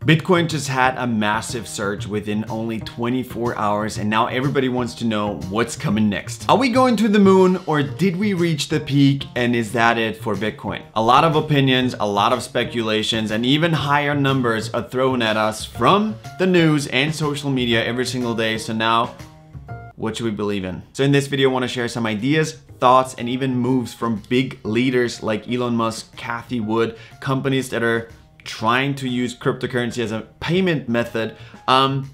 Bitcoin just had a massive surge within only 24 hours and now everybody wants to know what's coming next. Are we going to the moon or did we reach the peak and is that it for Bitcoin? A lot of opinions, a lot of speculations and even higher numbers are thrown at us from the news and social media every single day. So now what should we believe in? So in this video, I wanna share some ideas, thoughts, and even moves from big leaders like Elon Musk, Cathie Wood, companies that are trying to use cryptocurrency as a payment method, um,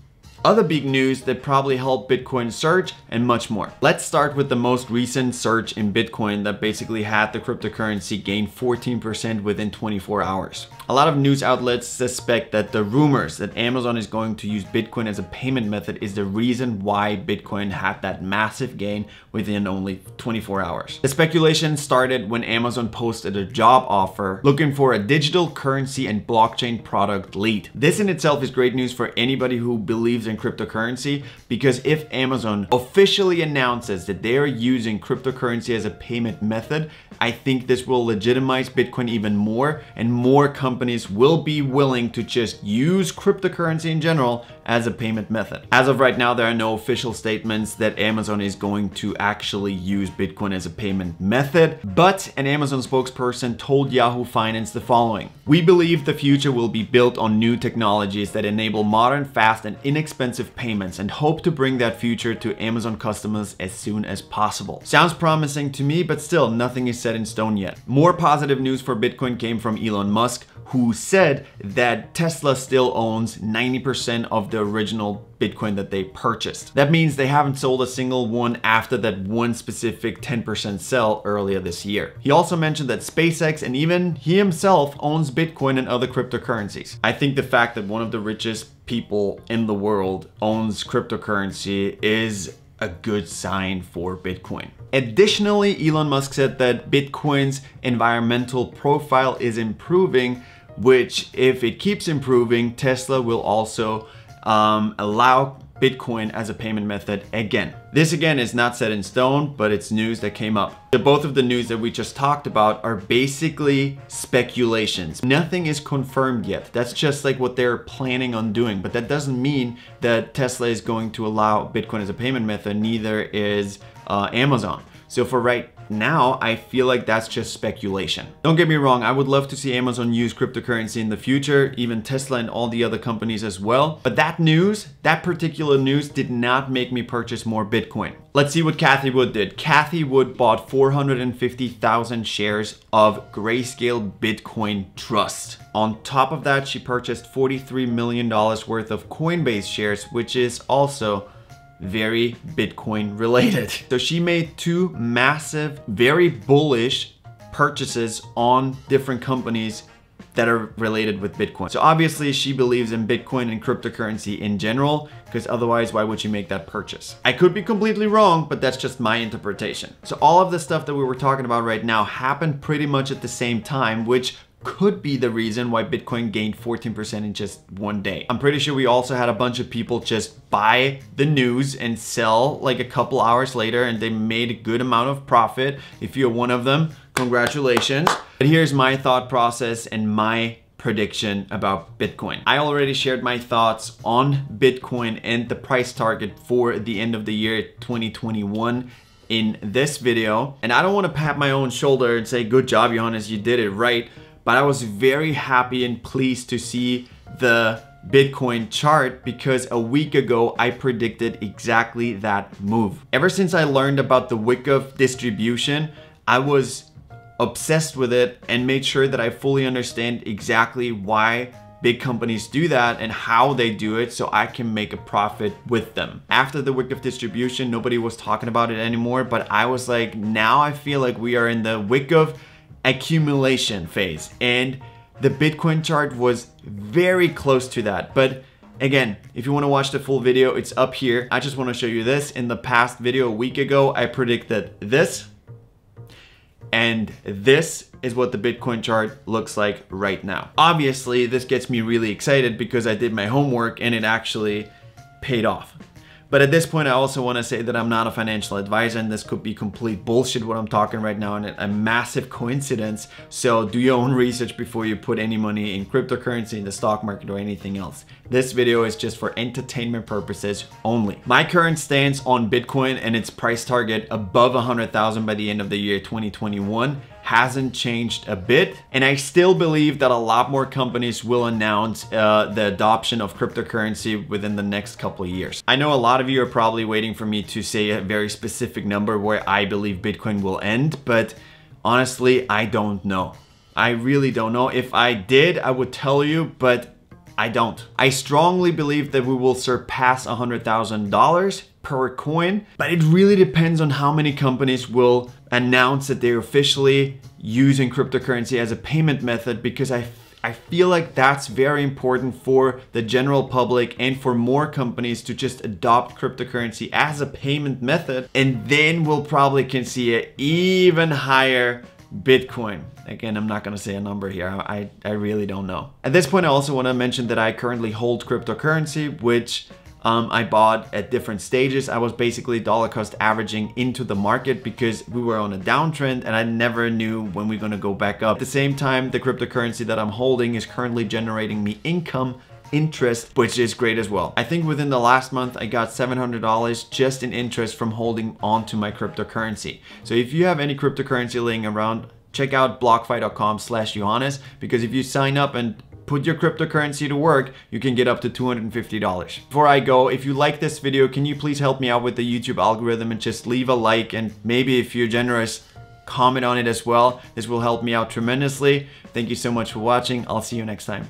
other big news that probably helped Bitcoin surge and much more. Let's start with the most recent surge in Bitcoin that basically had the cryptocurrency gain 14% within 24 hours. A lot of news outlets suspect that the rumors that Amazon is going to use Bitcoin as a payment method is the reason why Bitcoin had that massive gain within only 24 hours. The speculation started when Amazon posted a job offer looking for a digital currency and blockchain product lead. This in itself is great news for anybody who believes in cryptocurrency because if Amazon officially announces that they are using cryptocurrency as a payment method, I think this will legitimize Bitcoin even more and more companies will be willing to just use cryptocurrency in general as a payment method. As of right now, there are no official statements that Amazon is going to actually use Bitcoin as a payment method, but an Amazon spokesperson told Yahoo Finance the following. We believe the future will be built on new technologies that enable modern, fast, and inexpensive payments and hope to bring that future to Amazon customers as soon as possible. Sounds promising to me, but still nothing is set in stone yet. More positive news for Bitcoin came from Elon Musk, who said that Tesla still owns 90% of the original Bitcoin that they purchased. That means they haven't sold a single one after that one specific 10% sell earlier this year. He also mentioned that SpaceX and even he himself owns Bitcoin and other cryptocurrencies. I think the fact that one of the richest people in the world owns cryptocurrency is a good sign for Bitcoin. Additionally, Elon Musk said that Bitcoin's environmental profile is improving which if it keeps improving, Tesla will also um, allow Bitcoin as a payment method again. This again is not set in stone, but it's news that came up. The, both of the news that we just talked about are basically speculations. Nothing is confirmed yet. That's just like what they're planning on doing, but that doesn't mean that Tesla is going to allow Bitcoin as a payment method, neither is uh, Amazon. So for right now, I feel like that's just speculation. Don't get me wrong, I would love to see Amazon use cryptocurrency in the future, even Tesla and all the other companies as well. But that news, that particular news did not make me purchase more Bitcoin. Let's see what Cathie Wood did. Cathie Wood bought 450,000 shares of Grayscale Bitcoin Trust. On top of that, she purchased $43 million worth of Coinbase shares, which is also very Bitcoin related. So she made two massive, very bullish purchases on different companies that are related with Bitcoin. So obviously she believes in Bitcoin and cryptocurrency in general, because otherwise why would she make that purchase? I could be completely wrong, but that's just my interpretation. So all of the stuff that we were talking about right now happened pretty much at the same time, which could be the reason why Bitcoin gained 14% in just one day. I'm pretty sure we also had a bunch of people just buy the news and sell like a couple hours later and they made a good amount of profit. If you're one of them, congratulations. But here's my thought process and my prediction about Bitcoin. I already shared my thoughts on Bitcoin and the price target for the end of the year 2021 in this video. And I don't want to pat my own shoulder and say, good job, Johannes, you did it right but I was very happy and pleased to see the Bitcoin chart because a week ago I predicted exactly that move. Ever since I learned about the Wyckoff distribution, I was obsessed with it and made sure that I fully understand exactly why big companies do that and how they do it so I can make a profit with them. After the Wyckoff distribution, nobody was talking about it anymore, but I was like, now I feel like we are in the Wyckoff accumulation phase. And the Bitcoin chart was very close to that. But again, if you wanna watch the full video, it's up here. I just wanna show you this. In the past video a week ago, I predicted this. And this is what the Bitcoin chart looks like right now. Obviously, this gets me really excited because I did my homework and it actually paid off. But at this point, I also want to say that I'm not a financial advisor and this could be complete bullshit what I'm talking right now and a massive coincidence. So do your own research before you put any money in cryptocurrency, in the stock market or anything else. This video is just for entertainment purposes only. My current stance on Bitcoin and its price target above 100,000 by the end of the year 2021 hasn't changed a bit. And I still believe that a lot more companies will announce uh, the adoption of cryptocurrency within the next couple of years. I know a lot of you are probably waiting for me to say a very specific number where I believe Bitcoin will end, but honestly, I don't know. I really don't know. If I did, I would tell you, but I don't. I strongly believe that we will surpass $100,000 per coin, but it really depends on how many companies will announce that they're officially using cryptocurrency as a payment method because I I feel like that's very important for the general public and for more companies to just adopt cryptocurrency as a payment method and then we'll probably can see an even higher Bitcoin. Again, I'm not gonna say a number here. I, I really don't know. At this point, I also wanna mention that I currently hold cryptocurrency, which um, I bought at different stages. I was basically dollar cost averaging into the market because we were on a downtrend and I never knew when we are gonna go back up. At the same time, the cryptocurrency that I'm holding is currently generating me income interest, which is great as well. I think within the last month, I got $700 just in interest from holding onto my cryptocurrency. So if you have any cryptocurrency laying around, check out blockfi.com slash Johannes because if you sign up and put your cryptocurrency to work, you can get up to $250. Before I go, if you like this video, can you please help me out with the YouTube algorithm and just leave a like and maybe if you're generous, comment on it as well. This will help me out tremendously. Thank you so much for watching. I'll see you next time.